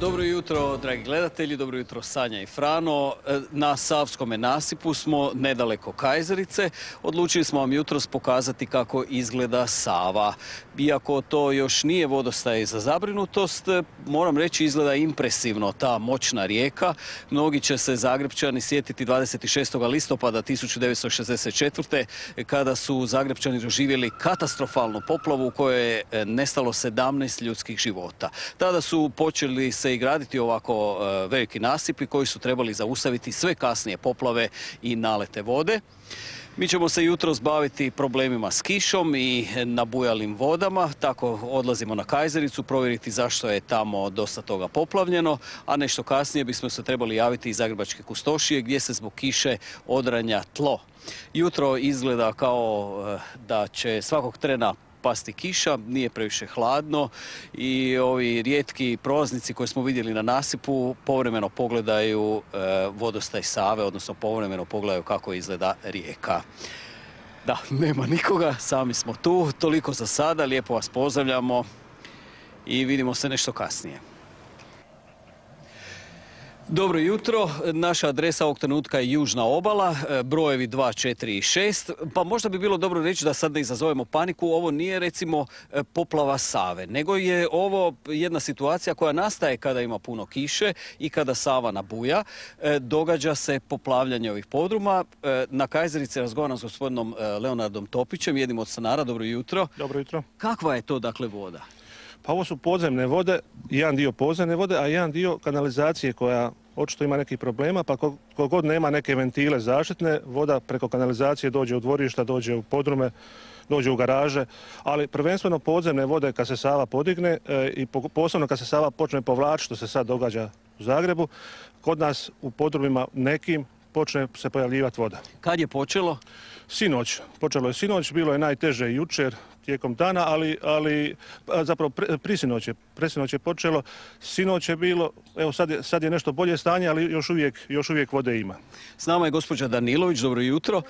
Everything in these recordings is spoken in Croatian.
Dobro jutro, dragi gledatelji, dobro jutro Sanja i Frano. E, Na Savskome nasipu smo, nedaleko Kajzerice. Odlučili smo vam jutros pokazati kako izgleda Sava. Iako to još nije vodostaj za zabrinutost, e, moram reći izgleda impresivno ta moćna rijeka. Mnogi će se Zagrebčani sjetiti 26. listopada 1964. kada su Zagrebčani doživjeli katastrofalnu poplavu u kojoj je e, nestalo 17 ljudskih života. Tada su počeli se i graditi ovako e, veliki nasipi koji su trebali zaustaviti sve kasnije poplave i nalete vode. Mi ćemo se jutro zbaviti problemima s kišom i nabujalim vodama, tako odlazimo na Kajzericu, provjeriti zašto je tamo dosta toga poplavljeno, a nešto kasnije bismo se trebali javiti iz Zagrebačke kustošije gdje se zbog kiše odranja tlo. Jutro izgleda kao e, da će svakog trena pasti kiša, nije previše hladno i ovi rijetki prolaznici koje smo vidjeli na nasipu povremeno pogledaju e, vodostaj Save, odnosno povremeno pogledaju kako izgleda rijeka. Da, nema nikoga, sami smo tu, toliko za sada, lijepo vas pozdravljamo i vidimo se nešto kasnije. Dobro jutro, naša adresa ovog trenutka je Južna obala, e, brojevi 2, 4 i 6, pa možda bi bilo dobro reći da sad ne izazovemo paniku, ovo nije recimo e, poplava Save, nego je ovo jedna situacija koja nastaje kada ima puno kiše i kada Sava nabuja, E, događa se poplavljanje ovih podruma. Na Kajzerici razgovaram s gospodinom Leonardom Topićem, jednim od stanara, dobro jutro. Dobro jutro. Kakva je to dakle voda? Pa ovo su podzemne vode, jedan dio podzemne vode, a jedan dio kanalizacije koja očito ima nekih problema, pa ko- ko god nema neke ventile zaštitne, voda preko kanalizacije dođe u dvorišta, dođe u podrume, dođe u garaže, ali prvenstveno podzemne vode kad se Sava podigne e, i po- posebno kad se Sava počne povlačiti, što se sad događa u Zagrebu, kod nas u podrumima nekim počne se pojavljivati voda. Kad je počelo? Sinoć, počelo je sinoć, bilo je najteže jučer tijekom dana, ali, ali zapravo pre, prisinoć je, presinoć je počelo, sinoć je bilo, evo sad je, sad je nešto bolje stanje, ali još uvijek, još uvijek vode ima. S nama je gospođa Danilović, dobro jutro.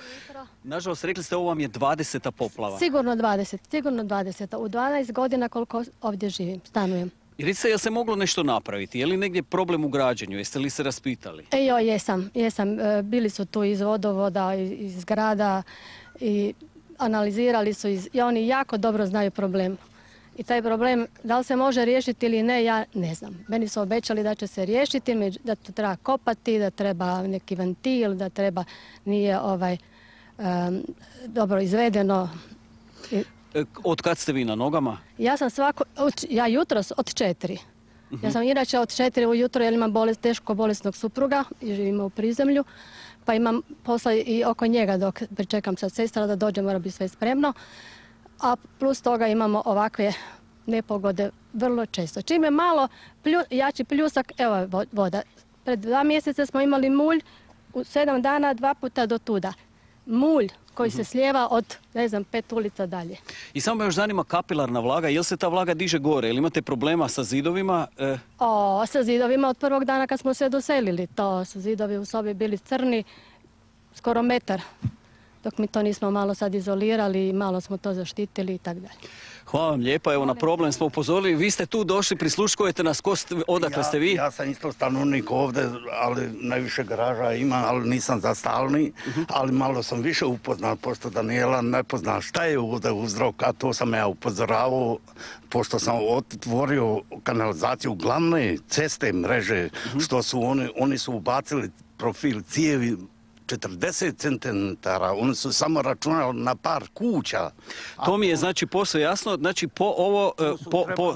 Nažalost, rekli ste ovo vam je 20. poplava. Sigurno 20, sigurno 20. U 12 godina koliko ovdje živim, stanujem. I recite, je li se moglo nešto napraviti? Je li negdje problem u građenju? Jeste li se raspitali? E joj, jesam, jesam. E, Bili su tu iz vodovoda, iz, grada i analizirali su iz, i oni jako dobro znaju problem. I taj problem, da li se može riješiti ili ne, ja ne znam. Meni su obećali da će se riješiti, da to treba kopati, da treba neki ventil, da treba, nije ovaj, dobro izvedeno. E, Od kad ste vi na nogama? Ja sam svako, ja jutros od četiri. Ja sam inače od četiri ujutro jer imam bolest, teško bolesnog supruga i živimo u prizemlju. Pa imam posla i oko njega dok pričekam sa sestra da dođe, mora biti sve spremno. A plus toga imamo ovakve nepogode vrlo često. Čim je malo plju- jači pljusak, evo je voda. Pred dva mjeseca smo imali mulj, u sedam dana dva puta do tuda. Mulj koji se slijeva od, ne znam, pet ulica dalje. I samo me još zanima kapilarna vlaga. Je li se ta vlaga diže gore? Ili imate problema sa zidovima? E, O, sa zidovima od prvog dana kad smo se doselili. To su zidovi u sobi bili crni, skoro metar. Dok mi to nismo malo sad izolirali i malo smo to zaštitili i tako dalje. hvala vam lijepa. Evo na problem smo upozorili. Vi ste tu došli, prisluškujete nas. Ko ste- odakle ste vi? Ja sam isto stanovnik ovdje, ali najviše garaža imam, ali nisam za stalni, Mhm. ali malo sam više upoznat, pošto Daniela ne pozna šta je ovdje uzrok, a to sam ja upozoravao, pošto sam otvorio kanalizaciju glavne ceste mreže, Mhm. što su oni, oni su ubacili profil cijevi 40 cm, oni su samo računali na par kuća. To mi je znači posve jasno. Znači po ovo... e, To su po, po,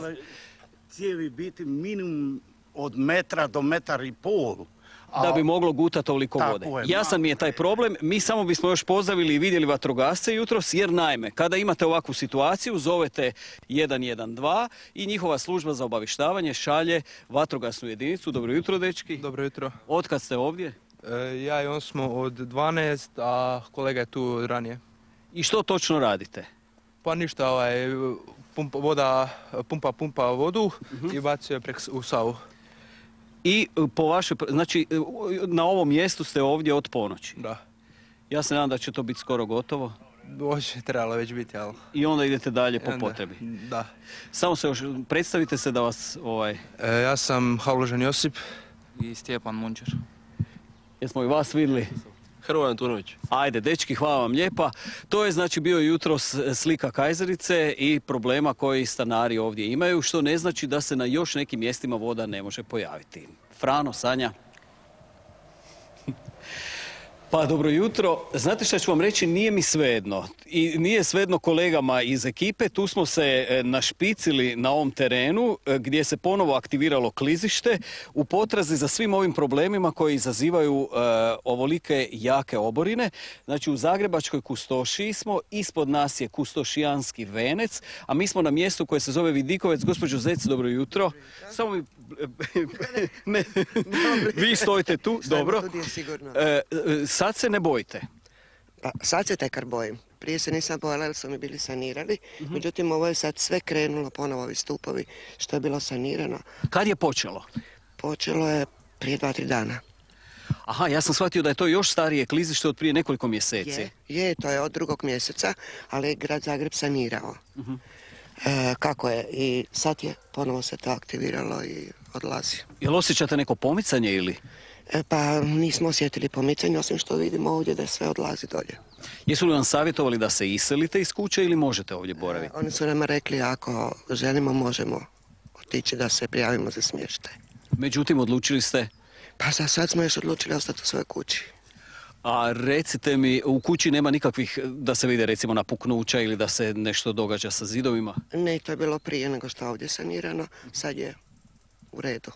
cijevi biti minimum od metra do metar i pol. Da bi moglo gutati toliko Tako vode. je, Jasan mi je taj problem. Mi samo bismo još pozdravili i vidjeli vatrogasce jutros, jer naime, kada imate ovakvu situaciju, zovete 112 i njihova služba za obavještavanje šalje vatrogasnu jedinicu. Dobro jutro, dečki. Dobro jutro. Otkad ste ovdje? E, ja i on smo od 12, a kolega je tu od ranije. I što točno radite? Pa ništa, ovaj, pumpa, voda, pumpa, pumpa vodu i bacuje prek u Savu. I e, po vašoj, znači e, na ovom mjestu ste ovdje od ponoći. Da. Ja se nadam da će to biti skoro gotovo. Hoće, trebalo već biti, ali... I onda idete dalje po onda- potrebi. Da. Samo se još, predstavite se da vas, ovaj, E, ja sam Havlužan Josip. i Stjepan Munčar. Jesmo i vas vidjeli? Hrvoje Antunović. Ajde, dečki, hvala vam lijepa. To je znači bio jutros slika Kajzerice i problema koji stanari ovdje imaju, što ne znači da se na još nekim mjestima voda ne može pojaviti. Frano, Sanja. Pa dobro jutro. Znate što ću vam reći, nije mi svejedno. I nije svejedno kolegama iz ekipe. Tu smo se e, našpicili na ovom terenu e, gdje se ponovo aktiviralo klizište u potrazi za svim ovim problemima koji izazivaju e, ovolike jake oborine. Znači u Zagrebačkoj kustošiji smo, ispod nas je kustošijanski venec, a mi smo na mjestu koje se zove Vidikovec. Gospođo Zec, dobro jutro. Samo mi... ne, vi stojite tu, dobro. tu gdje je sigurno. E, sad se ne bojite. Pa sad se tekar bojim. Prije se nisam bojala jer su mi bili sanirani. Mhm. Međutim, ovo je sad sve krenulo ponovo ovi stupovi što je bilo sanirano. Kad je počelo? Počelo je prije dva, tri dana. Aha, ja sam shvatio da je to još starije klizište od prije nekoliko mjeseci. Je, je, to je od drugog mjeseca, ali je grad Zagreb sanirao. Mhm. E, kako je? I sad je ponovo se to aktiviralo i odlazi. Jel osjećate neko pomicanje ili? E, pa nismo osjetili pomicanje, osim što vidimo ovdje da sve odlazi dolje. Jesu li vam savjetovali da se iselite iz kuće ili možete ovdje boraviti? Oni su nama rekli ako želimo možemo otići da se prijavimo za smještaj. Međutim, odlučili ste... Pa za sad smo još odlučili ostati u svojoj kući. A recite mi, u kući nema nikakvih, da se vide recimo napuknuća ili da se nešto događa sa zidovima? Ne, to je bilo prije nego što je ovdje sanirano. Sad je u redu.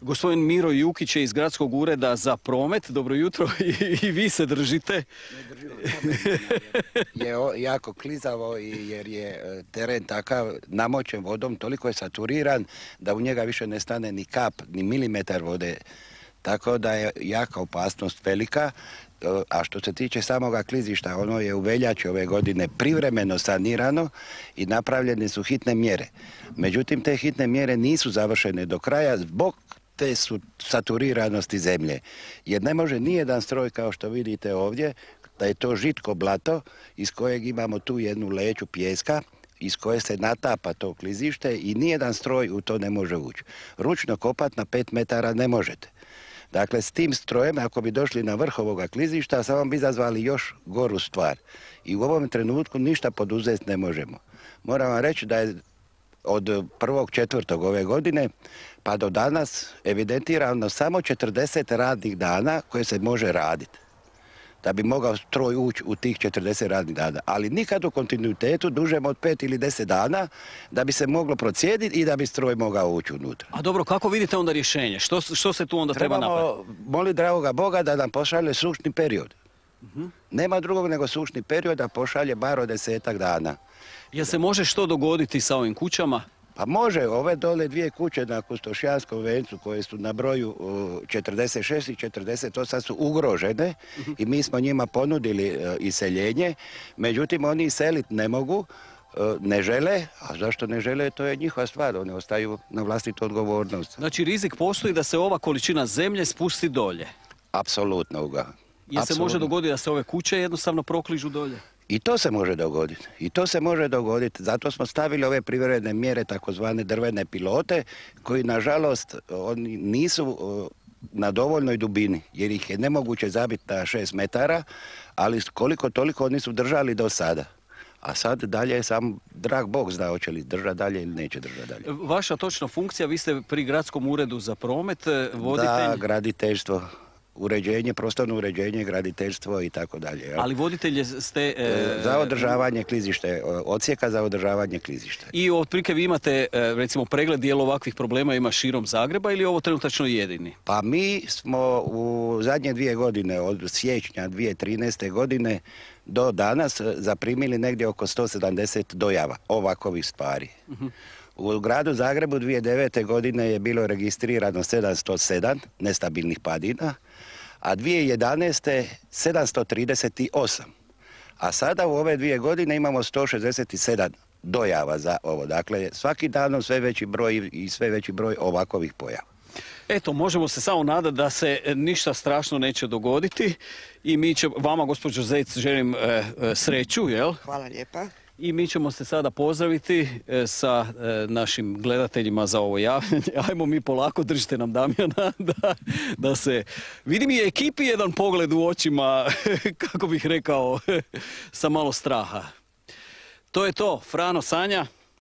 Gospodin Miro Jukić je iz gradskog ureda za promet. Dobro jutro i, i vi se držite. je jako klizavo i jer je e, teren takav namočen vodom, toliko je saturiran da u njega više ne stane ni kap, ni milimetar vode. Tako da je jaka opasnost velika. E, A što se tiče samoga klizišta, ono je u veljači ove godine privremeno sanirano i napravljene su hitne mjere. Međutim, te hitne mjere nisu završene do kraja zbog te su saturiranosti zemlje. Jer ne može nijedan stroj kao što vidite ovdje, da je to žitko blato iz kojeg imamo tu jednu leću pjeska iz koje se natapa to klizište i nijedan stroj u to ne može ući. Ručno kopat na pet metara ne možete. Dakle, s tim strojem, ako bi došli na vrh ovoga klizišta, samo bi izazvali još goru stvar. I u ovom trenutku ništa poduzeti ne možemo. Moram vam reći da je od prvog četvrtog ove godine pa do danas evidentirano samo 40 radnih dana koje se može raditi da bi mogao stroj ući u tih 40 radnih dana. Ali nikad u kontinuitetu dužem od 5 ili 10 dana da bi se moglo procijediti i da bi stroj mogao ući unutra. A dobro, kako vidite onda rješenje? Što, što se tu onda treba napraviti? Trebamo moliti dragoga Boga da nam pošalje sušni period. Mhm. Nema drugog nego sušni period da pošalje bar od desetak dana. Jel se može što dogoditi sa ovim kućama? Pa može, ove dole dvije kuće na Kustošijanskom vencu koje su na broju uh, 46 i 48 su ugrožene i mi smo njima ponudili uh, iseljenje, međutim oni iselit ne mogu, uh, ne žele, a zašto ne žele to je njihova stvar, oni ostaju na vlastitu odgovornost. Znači, rizik postoji da se ova količina zemlje spusti dolje. Apsolutno ga. Jel se može dogoditi da se ove kuće jednostavno prokližu dolje? I to se može dogoditi. I to se može dogoditi. Zato smo stavili ove privremene mjere, takozvane drvene pilote, koji nažalost oni nisu na dovoljnoj dubini, jer ih je nemoguće zabiti na 6 metara, ali koliko toliko oni su držali do sada. A sad dalje je sam drag Bog zna hoće li držati dalje ili neće držati dalje. Vaša točna funkcija, vi ste pri gradskom uredu za promet, voditelj, Da, graditeljstvo, uređenje, prostorno uređenje, graditeljstvo i tako dalje. ali voditelj ste... e, za održavanje klizište, odsjeka za održavanje klizišta. I otprilike vi imate, e, recimo, pregled dijela ovakvih problema ima širom Zagreba ili je ovo trenutačno jedini? Pa mi smo u zadnje dvije godine, od siječnja 2013. godine do danas e, zaprimili negdje oko 170 dojava ovakovih stvari. U gradu Zagrebu 2009. godine je bilo registrirano 707 nestabilnih padina, a 2011. 738. A sada u ove dvije godine imamo 167 dojava za ovo. Dakle, svaki danom sve veći broj i sve veći broj ovakovih pojava. Eto, možemo se samo nadati da se ništa strašno neće dogoditi i mi će, vama gospođo Zec želim e, e, sreću, jel? Hvala lijepa. I mi ćemo se sada pozdraviti e, sa e, našim gledateljima za ovo javljanje. Ajmo mi polako, držite nam Damjana da, da se... Vidim i ekipi jedan pogled u očima, kako bih rekao, sa malo straha. To je to, Frano Sanja.